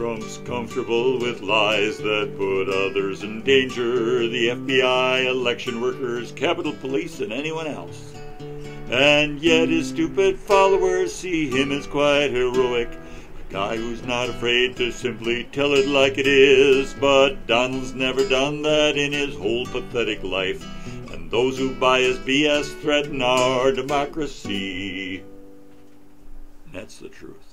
Trump's comfortable with lies that put others in danger the FBI, election workers, Capitol Police, and anyone else. And yet his stupid followers see him as quite heroic. A guy who's not afraid to simply tell it like it is. But Donald's never done that in his whole pathetic life. And those who buy his BS threaten our democracy. That's the truth.